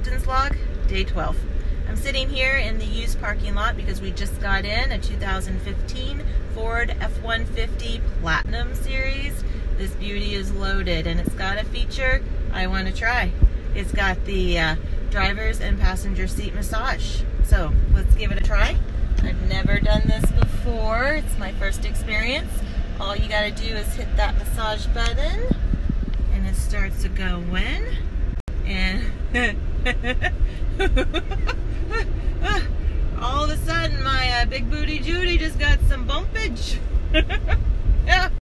Captain's Log, day 12. I'm sitting here in the used parking lot because we just got in a 2015 Ford F-150 Platinum Series. This beauty is loaded and it's got a feature I want to try. It's got the uh, driver's and passenger seat massage. So let's give it a try. I've never done this before. It's my first experience. All you gotta do is hit that massage button and it starts to go in. And all of a sudden my uh, big booty Judy just got some bumpage.